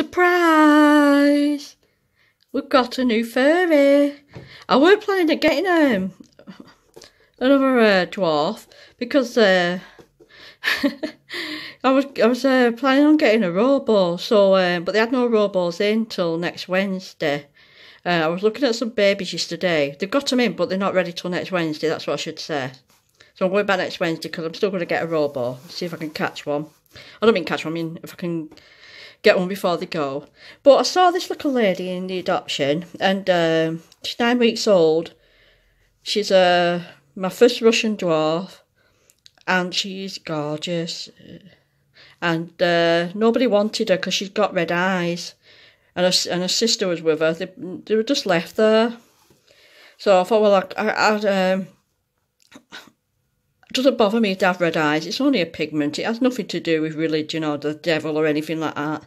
Surprise! We've got a new furry. I weren't planning on getting um, another uh, dwarf because uh, I was I was uh, planning on getting a robo, so uh, but they had no robos in till next Wednesday. Uh, I was looking at some babies yesterday. They've got them in, but they're not ready till next Wednesday. That's what I should say. So I'm going back next Wednesday because I'm still going to get a robo. See if I can catch one. I don't mean catch one. I mean if I can get one before they go. But I saw this little lady in the adoption, and um, she's nine weeks old. She's uh, my first Russian dwarf, and she's gorgeous. And uh, nobody wanted her because she's got red eyes, and her, and her sister was with her. They, they were just left there. So I thought, well, I, I, I'd, um, doesn't bother me to have red eyes. It's only a pigment. It has nothing to do with religion or the devil or anything like that.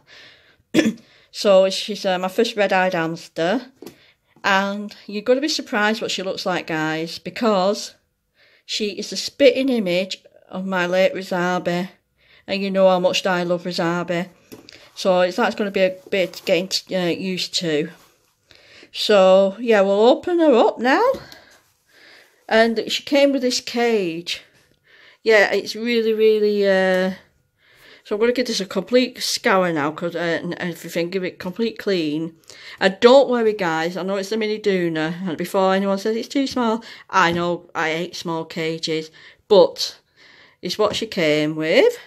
so she's uh, my first red-eyed hamster. And you're going to be surprised what she looks like, guys, because she is the spitting image of my late Rizabi. And you know how much I love Rizabi. So it's that's going to be a bit getting uh, used to. So, yeah, we'll open her up now. And she came with this cage yeah, it's really, really. Uh, so I'm going to give this a complete scour now, cause, uh, and everything, give it complete clean. And don't worry, guys, I know it's a mini Duna, and before anyone says it's too small, I know I hate small cages, but it's what she came with.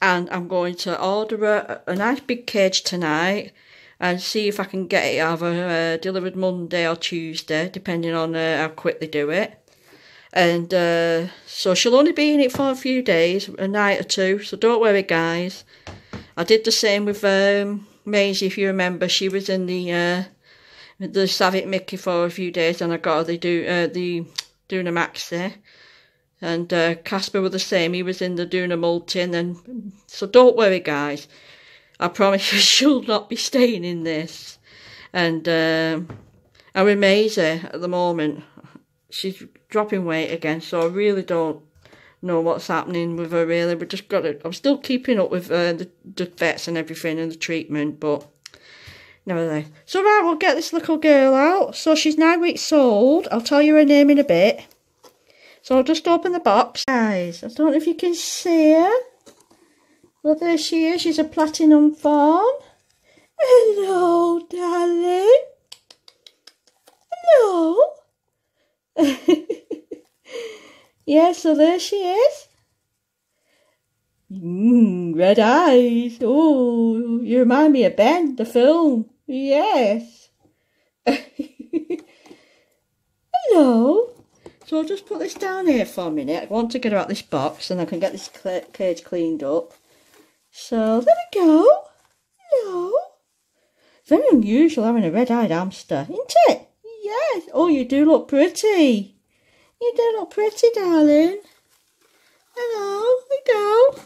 And I'm going to order a, a nice big cage tonight and see if I can get it either uh, delivered Monday or Tuesday, depending on uh, how quick they do it and uh, so she'll only be in it for a few days, a night or two. So don't worry, guys. I did the same with um, Maisie, if you remember. She was in the uh, the Savic Mickey for a few days, and I got her the do uh, the Duna Maxi. And uh, Casper was the same. He was in the Duna Multi, and then so don't worry, guys. I promise you, she'll not be staying in this. And um, I'm with Maisie at the moment she's dropping weight again, so I really don't know what's happening with her really. We just got to, I'm still keeping up with uh, the, the vets and everything and the treatment, but nevertheless. So right, we'll get this little girl out. So she's nine weeks old. I'll tell you her name in a bit. So I'll just open the box. Guys, I don't know if you can see her. Well, there she is. She's a platinum fawn. Hello, darling. Hello. yeah, so there she is. Mm, red eyes. Oh, you remind me of Ben, the film. Yes. Hello. So I'll just put this down here for a minute. I want to get her out this box and I can get this cage cleaned up. So there we go. Hello. Very unusual having a red-eyed hamster, isn't it? Yes. Oh, you do look pretty. You do look pretty, darling. Hello. we go.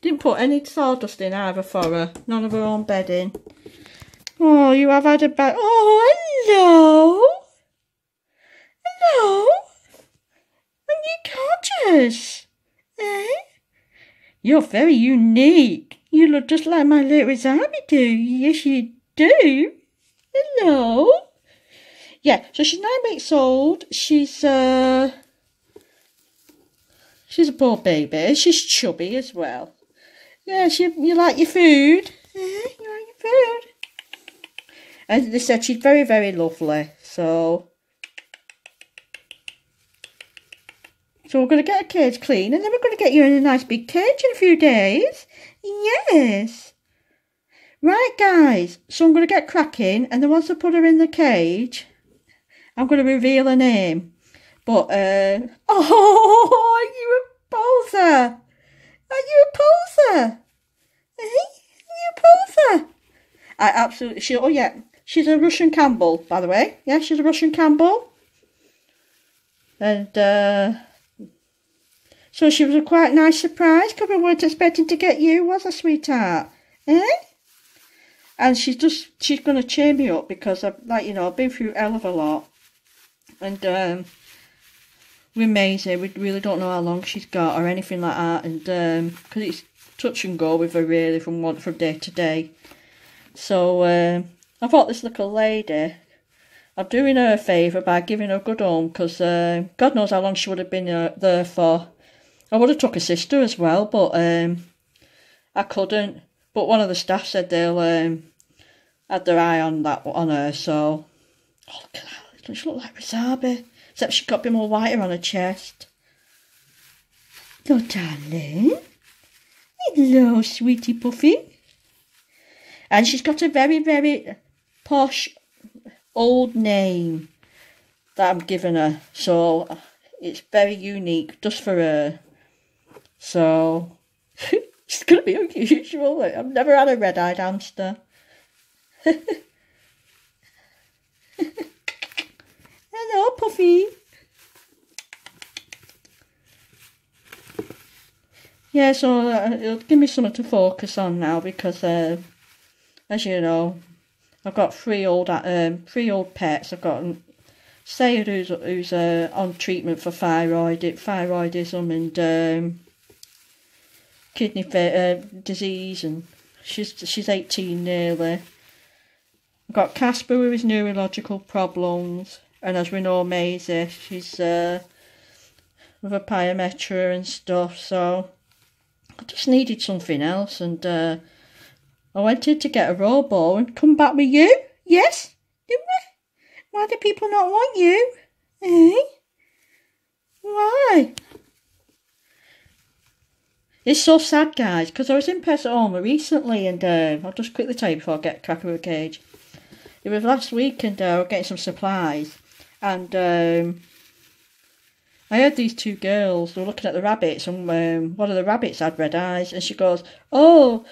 Didn't put any sawdust in either for her. None of her own bedding. Oh, you have had a bed. Oh, hello. Hello. And you gorgeous. Eh? You're very unique. You look just like my little Zabby do. Yes, you do. Hello. Yeah, so she's nine weeks old. She's uh she's a poor baby. She's chubby as well. Yeah, she you like your food? You like your food. And they said she's very, very lovely. So So we're going to get a cage clean and then we're going to get you in a nice big cage in a few days. Yes. Right, guys, so I'm going to get cracking, and then once I put her in the cage, I'm going to reveal her name. But, uh, oh, are you a poser? Are you a poser? Eh? Are you a poser? I absolutely, she, oh yeah, she's a Russian Campbell, by the way. Yeah, she's a Russian Campbell. And, uh, so she was a quite nice surprise because I weren't expecting to get you, was I, sweetheart? Eh? And she's just she's going to cheer me up because I've like you know I've been through hell of a lot and um with Maisie we really don't know how long she's got or anything like that and um because it's touch and go with her really from one from day to day. So um, I thought this little lady, I'm doing her a favour by giving her a good home because uh, God knows how long she would have been uh, there for. I would have took a sister as well, but um, I couldn't. But one of the staff said they'll um, had their eye on that on her, so oh look at that, she look like Risabe? Except she's got a bit more whiter on her chest. Hello, darling. Hello, sweetie Puffy. And she's got a very, very posh old name that I'm giving her. So it's very unique just for her. So it's going to be unusual. I've never had a red-eyed hamster. Hello, Puffy. Yeah, so uh, it'll give me something to focus on now because, uh, as you know, I've got three old um three old pets. I've got Sayed who's who's uh, on treatment for thyroid thyroidism and um, kidney fa- uh, disease, and she's she's eighteen nearly. I've got Casper with his neurological problems, and as we know, Maisie, she's uh, with a pyometra and stuff. So I just needed something else, and uh, I went in to get a robo and come back with you. Yes, didn't we? Why do people not want you? Eh? Why? It's so sad, guys, because I was in Pets at Home recently, and uh, I'll just quickly tell you before I get cracker with a cage. It was last week, and uh, I was getting some supplies, and um, I heard these two girls, they were looking at the rabbits, and um, one of the rabbits had red eyes, and she goes, Oh,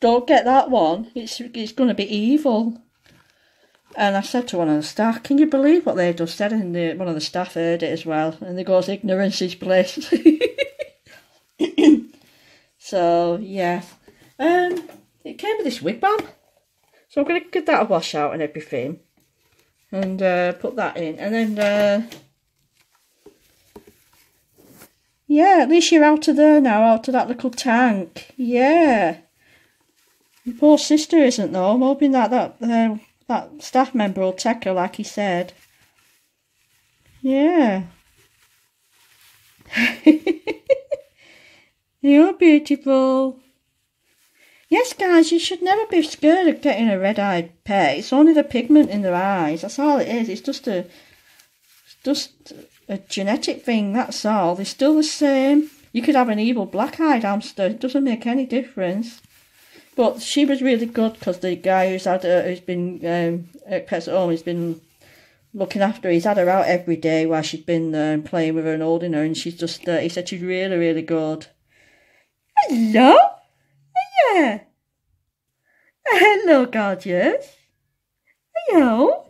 don't get that one, it's, it's going to be evil. And I said to one of the staff, Can you believe what they just said? And the, one of the staff heard it as well, and they goes, Ignorance is bliss. so, yeah. Um, it came with this whip on. So I'm going to give that a wash out and everything. And uh, put that in. And then... Uh, Yeah, at least you're out of there now, out of that little tank. Yeah. Your poor sister isn't though. I'm hoping that that uh, that staff member will take her like he said. Yeah. You're beautiful. Yes, guys, you should never be scared of getting a red-eyed pet. It's only the pigment in their eyes. That's all it is. It's just a, it's just a genetic thing, that's all. They're still the same. You could have an evil black-eyed hamster. It doesn't make any difference. But she was really good because the guy who's had her, who's been um, at Pets at Home, he's been looking after her. He's had her out every day while she's been um, playing with her and holding her, and she's just, uh, he said she's really, really good. Hello? Yeah. Hello, gorgeous. Hello.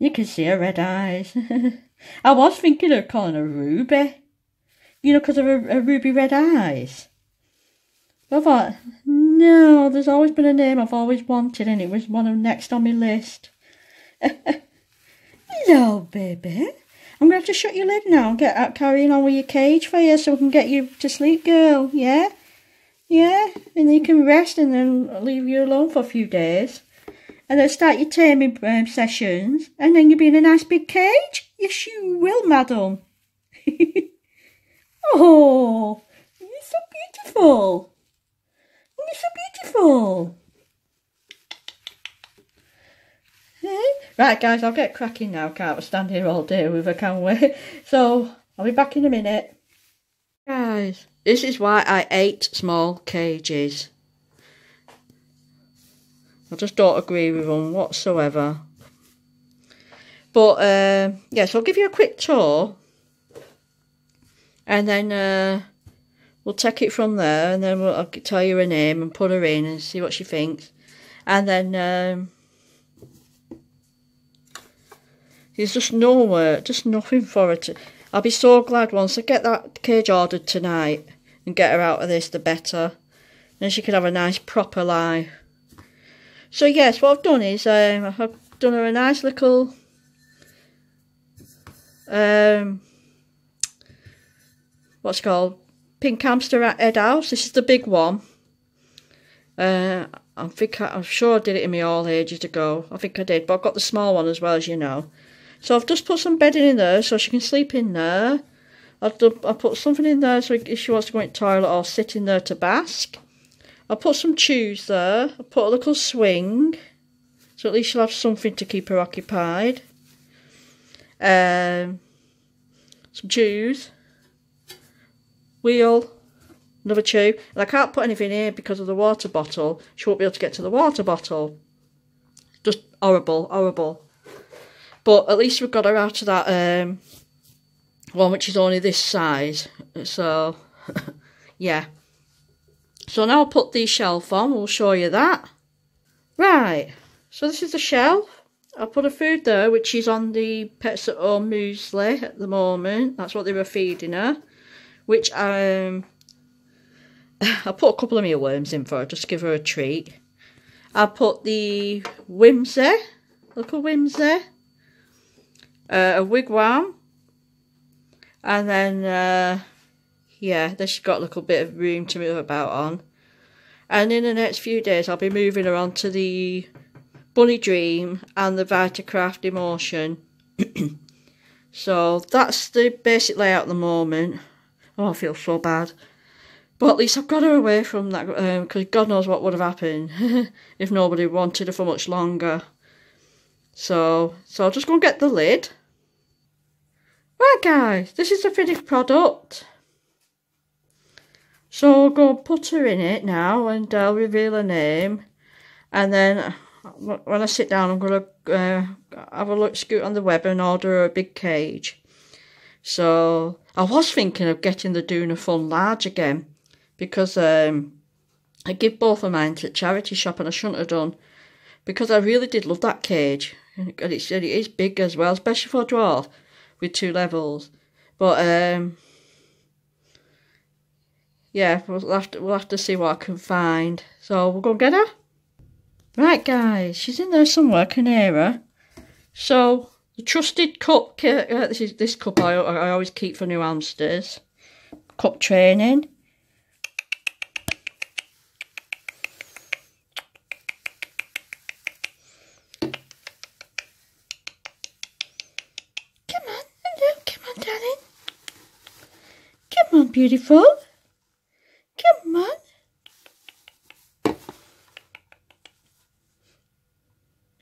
You can see her red eyes. I was thinking of calling her Ruby. You know, because of her, her, ruby red eyes. But I thought, no, there's always been a name I've always wanted, and it was one of next on my list. Hello, baby. I'm going to have to shut your lid now and get out carrying on with your cage for you so we can get you to sleep, girl. Yeah? Yeah? And then you can rest and then leave you alone for a few days and then start your taming um, sessions, and then you'll be in a nice big cage. Yes, you will, madam. oh, you're so beautiful. You're so beautiful. Right, guys, I'll get cracking now. Can't stand here all day with a can we? So, I'll be back in a minute. Guys, this is why I ate small cages. I just don't agree with them whatsoever. But, uh, yeah, so I'll give you a quick tour. And then uh, we'll take it from there. And then we'll, I'll tell you her name and put her in and see what she thinks. And then um, there's just nowhere, just nothing for her to... I'll be so glad once I get that cage ordered tonight and get her out of this, the better. Then she can have a nice proper life. So yes, what I've done is um, I've done her a nice little um, what's called Pink Hamster at Ed House. This is the big one. Uh, I think I, am sure I did it in my all ages ago. I think I did, but I've got the small one as well as you know. So I've just put some bedding in there so she can sleep in there. I put something in there so if she wants to go in the toilet or sit in there to bask. I put some chews there. I put a little swing, so at least she'll have something to keep her occupied. Um, some chews, wheel, another chew. And I can't put anything here because of the water bottle. She won't be able to get to the water bottle. Just horrible, horrible. But at least we've got her out of that um, one which is only this size. So, yeah. So now I'll put the shelf on, we'll show you that. Right, so this is the shelf. I'll put a food there, which is on the Pets at Home muesli at the moment. That's what they were feeding her. Which um, I put a couple of mealworms in for her, just to give her a treat. I put the Whimsy, little Whimsy, uh, a wigwam, and then uh, yeah, then she's got a little bit of room to move about on. And in the next few days, I'll be moving her on to the Bunny Dream and the Vitakraft Emotion. so that's the basic layout at the moment. Oh, I feel so bad. But at least I've got her away from that, because um, God knows what would have happened if nobody wanted her for much longer. So, so I'll just go and get the lid. Right guys, this is the finished product. So I'll go put her in it now and I'll reveal her name. And then when I sit down, I'm going to uh, have a look, scoot on the web and order a big cage. So I was thinking of getting the Duna Fun large again because um, I give both of mine to charity shop and I shouldn't have done because I really did love that cage. And it's, it is big as well, especially for a dwarf with two levels. But um, yeah, we'll have to we'll have to see what I can find. So we'll go get her. Right, guys, she's in there somewhere. Can hear her. So the trusted cup. Uh, this is this cup I I always keep for new hamsters. Cup training. Come on, beautiful. Come on.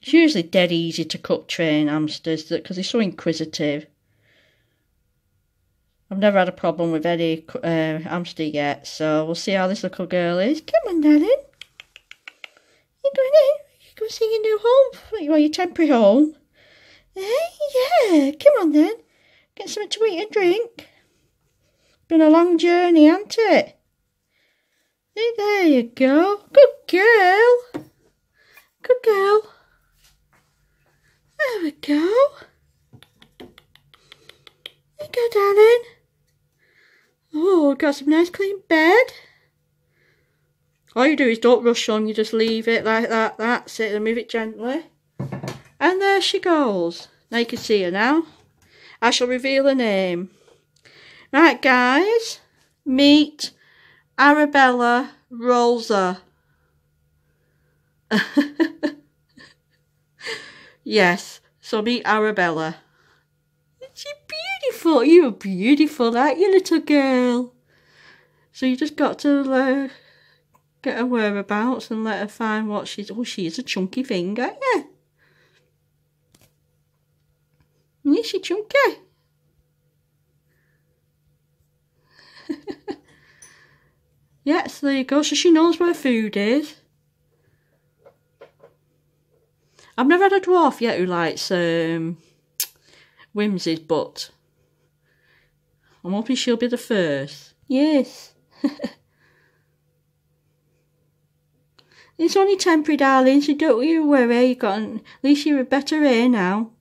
It's usually dead easy to cook train hamsters because they're so inquisitive. I've never had a problem with any uh, hamster yet, so we'll see how this little girl is. Come on, darling. You going in? You going to see your new home? Well, your temporary home? Eh? Yeah, come on then. Get something to eat and drink. Been a long journey, hasn't it? There you go. Good girl. Good girl. There we go. There you go, darling. Oh, got some nice clean bed. All you do is don't rush on, you just leave it like that, that's it, and move it gently. And there she goes. Now you can see her now. I shall reveal her name. Right, guys, meet Arabella Rosa. yes, so meet Arabella. She's beautiful. You're beautiful, aren't you, little girl? So you just got to uh, get her whereabouts and let her find what she's... Oh, she's a chunky thing, ain't you? Is she chunky? yes, there you go. So she knows where food is. I've never had a dwarf yet who likes um, whimsies, but I'm hoping she'll be the first. Yes. it's only temporary, darling, so don't you worry. You got at least you're better here now.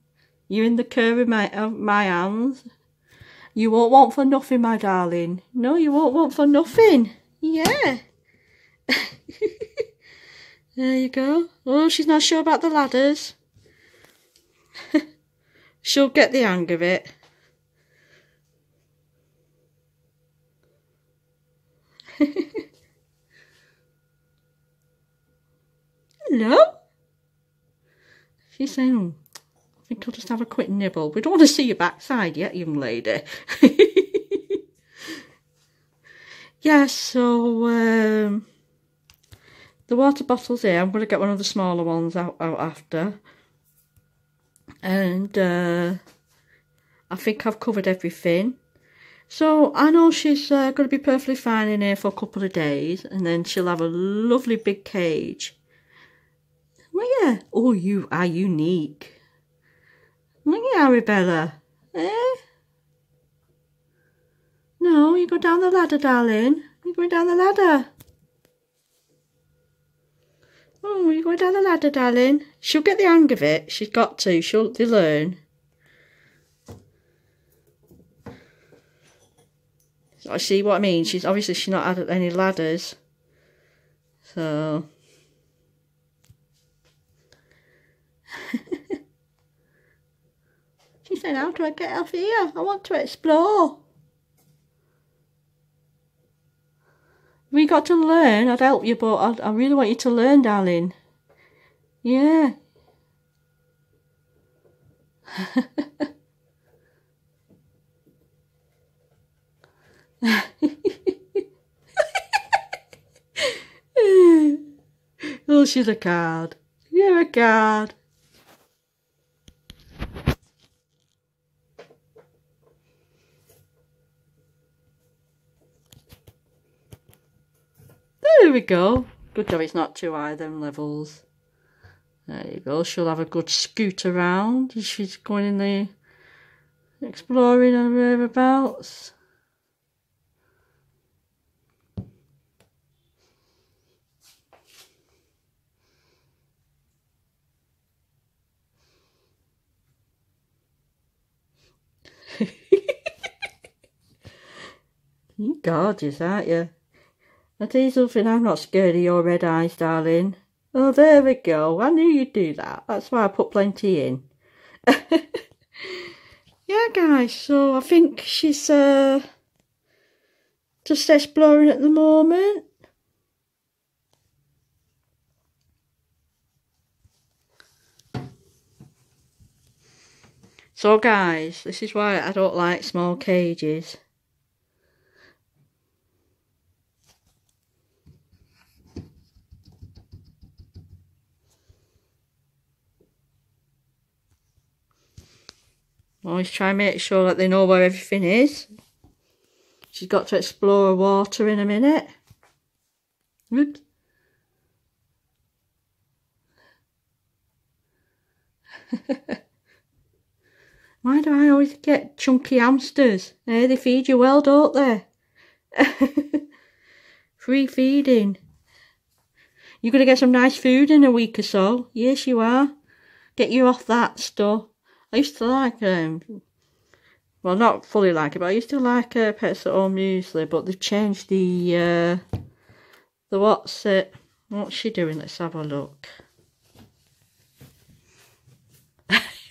You're in the care of my of my hands. You won't want for nothing, my darling. No, you won't want for nothing. Yeah. there you go. Oh, she's not sure about the ladders. She'll get the hang of it. Hello? She's saying, hmm. I think I'll just have a quick nibble. We don't want to see your backside yet, young lady. yeah, so um, the water bottle's here. I'm going to get one of the smaller ones out, out after. And uh, I think I've covered everything. So I know she's uh, going to be perfectly fine in here for a couple of days. And then she'll have a lovely big cage. Well, yeah. Oh, you are unique. Look at Arabella. Eh? No, you go down the ladder, darling. You're going down the ladder. Oh, you're going down the ladder, darling. She'll get the hang of it. She's got to. She'll they learn. I see what I mean. She's obviously she's not had any ladders. So she said, How do I get off here? I want to explore. We got to learn. I'd help you, but I, I really want you to learn, darling. Yeah. oh, she's a card. You're a card. There we go. Good job it's not too high, them levels. There you go. She'll have a good scoot around. She's going in the exploring her whereabouts. You're gorgeous, aren't you? I tell something, I'm not scared of your red eyes, darling. Oh, there we go. I knew you'd do that. That's why I put plenty in. yeah, guys, so I think she's uh, just exploring at the moment. So guys, this is why I don't like small cages. Always try and make sure that they know where everything is. She's got to explore water in a minute. Oops. Why do I always get chunky hamsters? Eh, they feed you well, don't they? Free feeding. You're going to get some nice food in a week or so. Yes, you are. Get you off that stuff. I used to like, um, well, not fully like it, but I used to like uh, Pets at Home Muesli, but they've changed the, uh, the what's it, what's she doing? Let's have a look.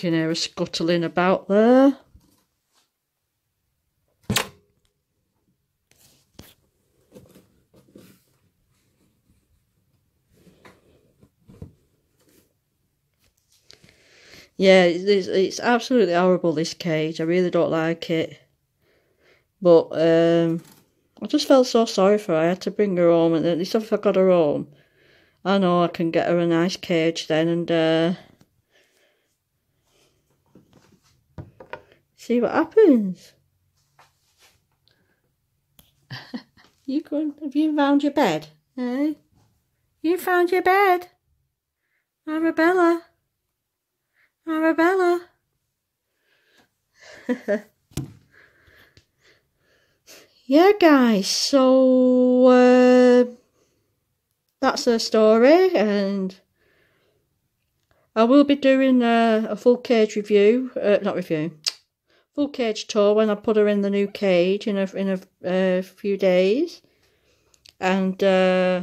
can hear a scuttling about there. Yeah, it's, it's absolutely horrible, this cage. I really don't like it. But um, I just felt so sorry for her. I had to bring her home, and at least if I got her home, I know I can get her a nice cage then and uh, see what happens. you going? Have you found your bed? Eh? You found your bed, Arabella. Arabella. yeah, guys, so uh, that's the story, and I will be doing a, a full cage review, uh, not review, full cage tour when I put her in the new cage in a, in a uh, few days. and uh,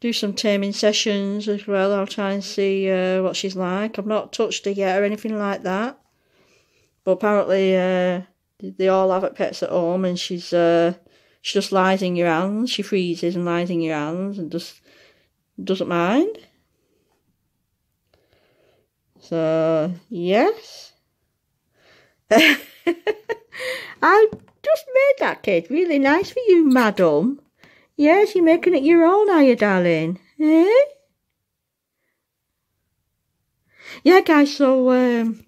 do some taming sessions as well. I'll try and see uh, what she's like. I've not touched her yet or anything like that. But apparently uh, they all have it pets at home and she's uh, she just lies in your hands. She freezes and lies in your hands and just doesn't mind. So, yes. I just made that cake really nice for you, madam. Yes, you're making it your own, are you, darling? Eh? Yeah, guys, so um,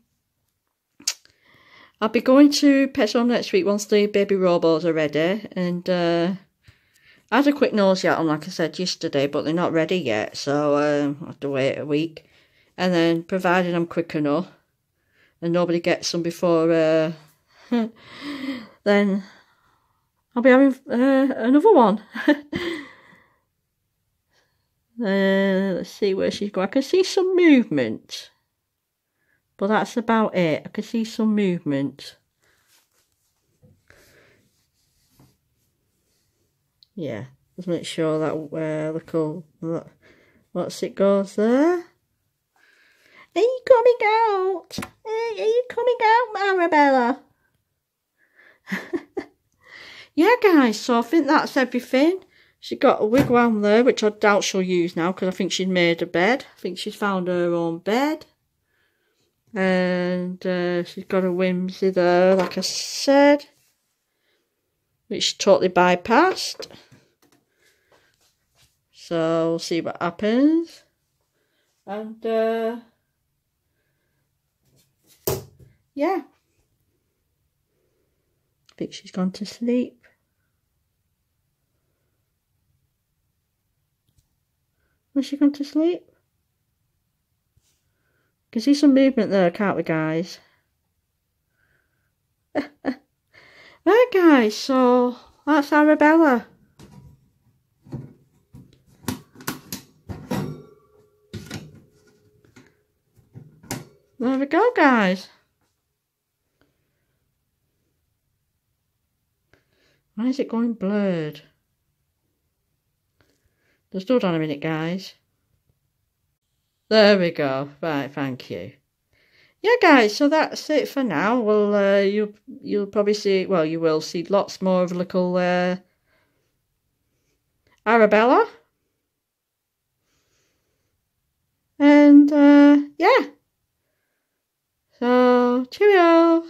I'll be going to Pets Home next week once the baby robots are ready. And uh, I had a quick nose at them, like I said yesterday, but they're not ready yet. So um, I have to wait a week. And then, provided I'm quick enough and nobody gets them before, uh, then I'll be having uh, another one. uh, let's see where she's going. I can see some movement. But that's about it. I can see some movement. Yeah, let's make sure that uh, little, what's it goes there. Are you coming out? Are you coming out, Arabella? yeah, guys, so I think that's everything. She got a wigwam there, which I doubt she'll use now because I think she's made a bed. I think she's found her own bed. And uh, she's got a whimsy there, like I said, which she totally bypassed. So we'll see what happens. And uh, yeah. I think she's gone to sleep. Has she gone to sleep? Can see some movement there, can't we, guys? right, guys, so that's Arabella. There we go, guys. Why is it going blurred? Just hold on a minute, guys. There we go. Right, thank you. Yeah, guys, so that's it for now. Well, uh, you'll, you'll probably see, well, you will see lots more of little uh, Arabella. And, uh, yeah. So, cheerio.